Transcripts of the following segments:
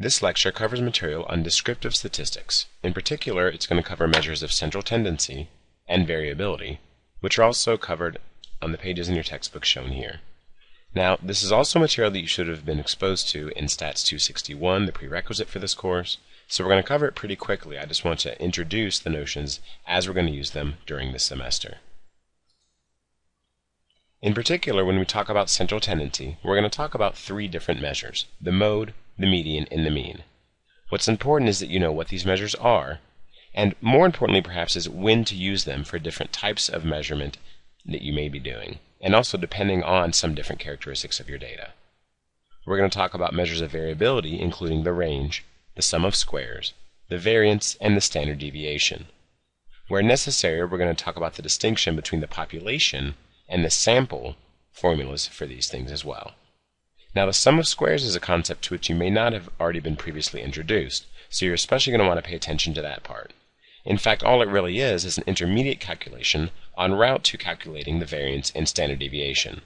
This lecture covers material on descriptive statistics. In particular, it's going to cover measures of central tendency and variability, which are also covered on the pages in your textbook shown here. Now, this is also material that you should have been exposed to in Stats 261, the prerequisite for this course, so we're going to cover it pretty quickly. I just want to introduce the notions as we're going to use them during this semester. In particular, when we talk about central tendency, we're going to talk about three different measures, the mode, the median, and the mean. What's important is that you know what these measures are, and more importantly perhaps is when to use them for different types of measurement that you may be doing, and also depending on some different characteristics of your data. We're going to talk about measures of variability, including the range, the sum of squares, the variance, and the standard deviation. Where necessary, we're going to talk about the distinction between the population and the sample formulas for these things as well. Now, the sum of squares is a concept to which you may not have already been previously introduced, so you're especially going to want to pay attention to that part. In fact, all it really is is an intermediate calculation en route to calculating the variance and standard deviation.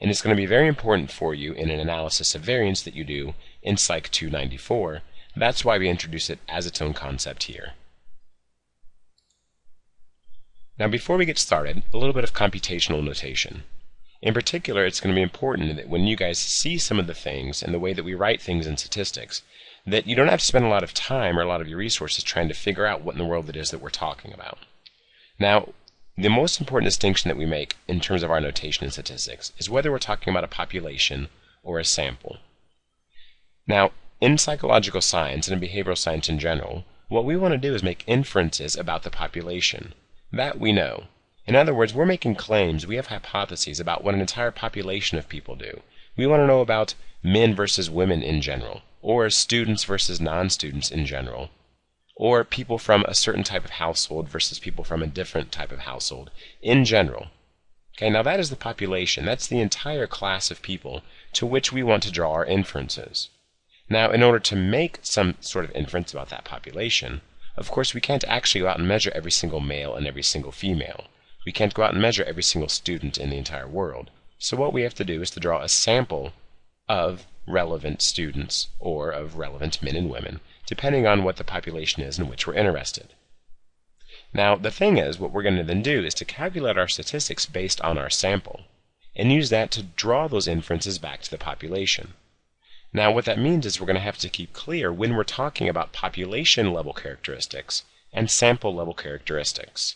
And it's going to be very important for you in an analysis of variance that you do in Psych 294. That's why we introduce it as its own concept here. Now before we get started, a little bit of computational notation. In particular, it's going to be important that when you guys see some of the things and the way that we write things in statistics, that you don't have to spend a lot of time or a lot of your resources trying to figure out what in the world it is that we're talking about. Now, the most important distinction that we make in terms of our notation in statistics is whether we're talking about a population or a sample. Now, in psychological science and in behavioral science in general, what we want to do is make inferences about the population. That we know. In other words, we're making claims, we have hypotheses about what an entire population of people do. We want to know about men versus women in general, or students versus non students in general, or people from a certain type of household versus people from a different type of household in general. Okay, now that is the population. That's the entire class of people to which we want to draw our inferences. Now, in order to make some sort of inference about that population, of course, we can't actually go out and measure every single male and every single female. We can't go out and measure every single student in the entire world. So what we have to do is to draw a sample of relevant students or of relevant men and women, depending on what the population is in which we're interested. Now, the thing is, what we're going to then do is to calculate our statistics based on our sample, and use that to draw those inferences back to the population. Now, what that means is we're going to have to keep clear when we're talking about population level characteristics and sample level characteristics.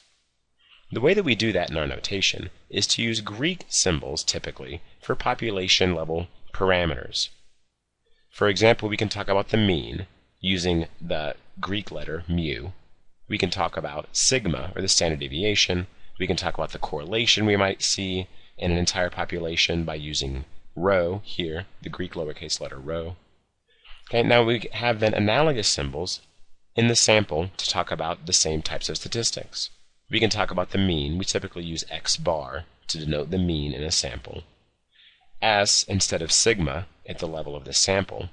The way that we do that in our notation is to use Greek symbols typically for population level parameters. For example, we can talk about the mean using the Greek letter mu. We can talk about sigma or the standard deviation. We can talk about the correlation we might see in an entire population by using rho here, the Greek lowercase letter rho. Okay, now we have then analogous symbols in the sample to talk about the same types of statistics. We can talk about the mean. We typically use x bar to denote the mean in a sample. S instead of sigma at the level of the sample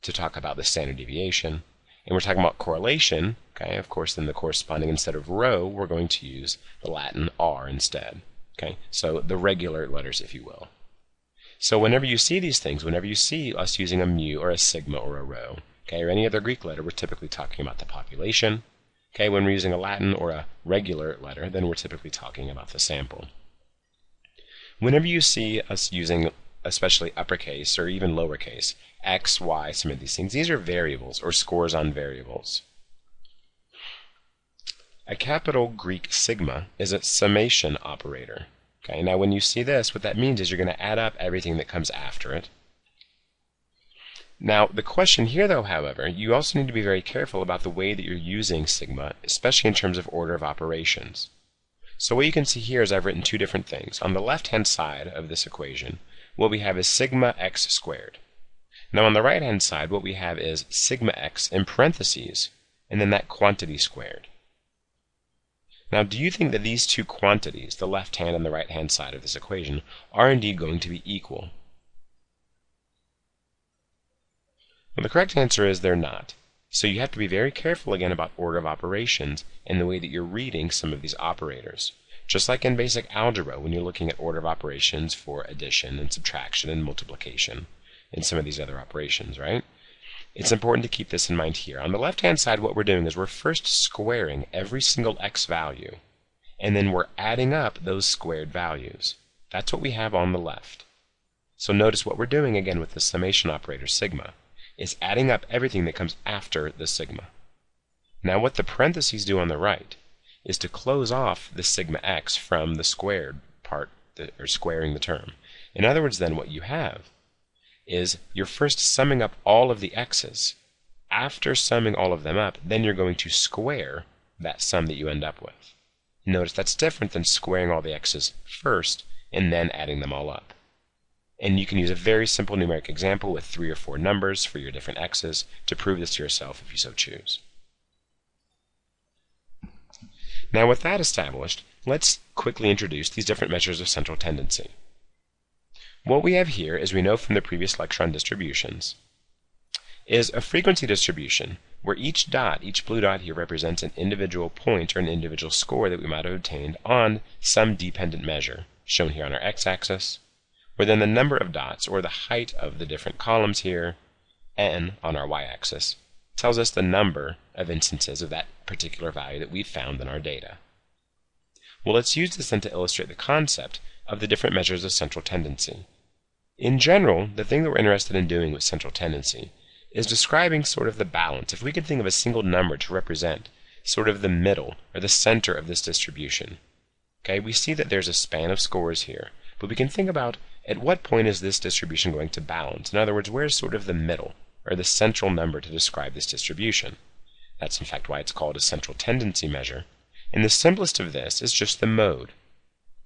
to talk about the standard deviation. And we're talking about correlation, okay, of course then the corresponding instead of rho, we're going to use the Latin r instead. Okay, so the regular letters if you will. So whenever you see these things, whenever you see us using a mu or a sigma or a rho, okay, or any other Greek letter, we're typically talking about the population. Okay, when we're using a Latin or a regular letter, then we're typically talking about the sample. Whenever you see us using especially uppercase or even lowercase, x, y, some of these things, these are variables or scores on variables. A capital Greek sigma is a summation operator. Okay, now when you see this, what that means is you're going to add up everything that comes after it. Now, the question here, though, however, you also need to be very careful about the way that you're using sigma, especially in terms of order of operations. So what you can see here is I've written two different things. On the left-hand side of this equation, what we have is sigma x squared. Now on the right-hand side, what we have is sigma x in parentheses, and then that quantity squared. Now, do you think that these two quantities, the left hand and the right hand side of this equation, are indeed going to be equal? Well, the correct answer is they're not. So you have to be very careful again about order of operations and the way that you're reading some of these operators. Just like in basic algebra when you're looking at order of operations for addition and subtraction and multiplication and some of these other operations, right? it's important to keep this in mind here. On the left-hand side, what we're doing is we're first squaring every single x value, and then we're adding up those squared values. That's what we have on the left. So notice what we're doing again with the summation operator sigma is adding up everything that comes after the sigma. Now what the parentheses do on the right is to close off the sigma x from the squared part, or squaring the term. In other words then what you have is you're first summing up all of the x's. After summing all of them up, then you're going to square that sum that you end up with. Notice that's different than squaring all the x's first and then adding them all up. And you can use a very simple numeric example with three or four numbers for your different x's to prove this to yourself if you so choose. Now with that established, let's quickly introduce these different measures of central tendency. What we have here, as we know from the previous lecture on distributions, is a frequency distribution where each dot, each blue dot here represents an individual point or an individual score that we might have obtained on some dependent measure, shown here on our x-axis, where then the number of dots, or the height of the different columns here, n on our y-axis, tells us the number of instances of that particular value that we've found in our data. Well, let's use this then to illustrate the concept of the different measures of central tendency. In general, the thing that we're interested in doing with central tendency is describing sort of the balance. If we could think of a single number to represent sort of the middle or the center of this distribution, okay, we see that there's a span of scores here, but we can think about at what point is this distribution going to balance? In other words, where's sort of the middle or the central number to describe this distribution? That's in fact why it's called a central tendency measure. And the simplest of this is just the mode.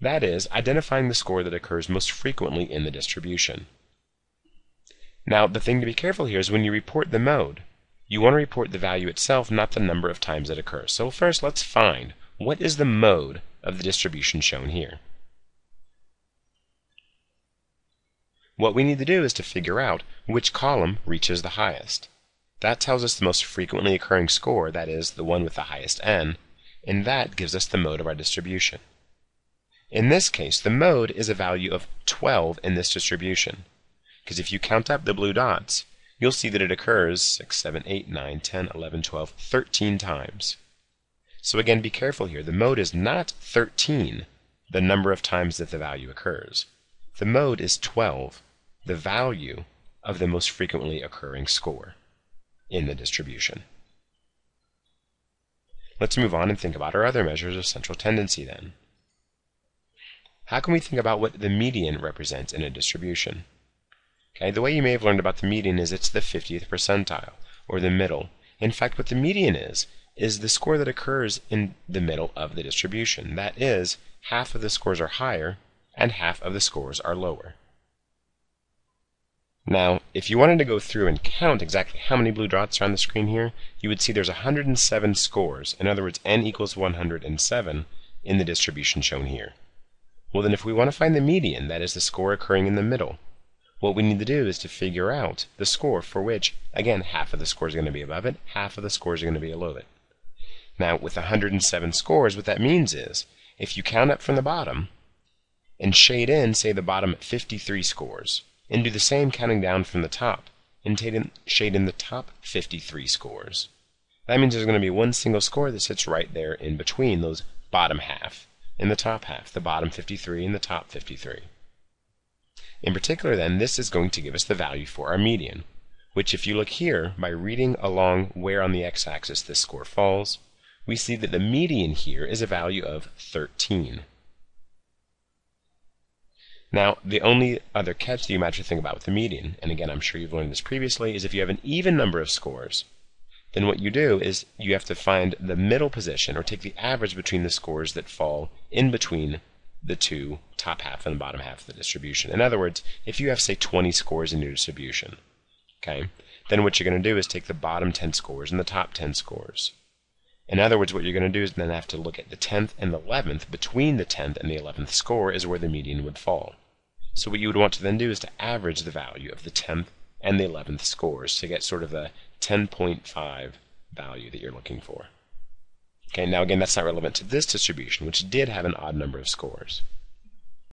That is, identifying the score that occurs most frequently in the distribution. Now, the thing to be careful here is when you report the mode, you want to report the value itself, not the number of times it occurs. So first, let's find what is the mode of the distribution shown here. What we need to do is to figure out which column reaches the highest. That tells us the most frequently occurring score, that is, the one with the highest n, and that gives us the mode of our distribution. In this case, the mode is a value of 12 in this distribution. Because if you count up the blue dots, you'll see that it occurs 6, 7, 8, 9, 10, 11, 12, 13 times. So again, be careful here. The mode is not 13, the number of times that the value occurs. The mode is 12, the value of the most frequently occurring score in the distribution. Let's move on and think about our other measures of central tendency then. How can we think about what the median represents in a distribution? Okay, the way you may have learned about the median is it's the 50th percentile, or the middle. In fact, what the median is, is the score that occurs in the middle of the distribution. That is, half of the scores are higher and half of the scores are lower. Now, if you wanted to go through and count exactly how many blue dots are on the screen here, you would see there's 107 scores. In other words, n equals 107 in the distribution shown here. Well, then if we want to find the median, that is the score occurring in the middle, what we need to do is to figure out the score for which, again, half of the scores are going to be above it, half of the scores are going to be below it. Now, with 107 scores, what that means is, if you count up from the bottom, and shade in, say, the bottom 53 scores, and do the same counting down from the top, and shade in the top 53 scores. That means there's going to be one single score that sits right there in between those bottom half and the top half, the bottom 53 and the top 53. In particular, then, this is going to give us the value for our median, which if you look here, by reading along where on the x-axis this score falls, we see that the median here is a value of 13. Now, the only other catch that you might have to think about with the median, and again, I'm sure you've learned this previously, is if you have an even number of scores, then what you do is you have to find the middle position or take the average between the scores that fall in between the two top half and the bottom half of the distribution. In other words, if you have say 20 scores in your distribution, okay, then what you're going to do is take the bottom 10 scores and the top 10 scores. In other words, what you're going to do is then have to look at the 10th and the 11th. Between the 10th and the 11th score is where the median would fall. So what you would want to then do is to average the value of the 10th and the 11th scores to get sort of the 10.5 value that you're looking for. Okay, now again, that's not relevant to this distribution, which did have an odd number of scores.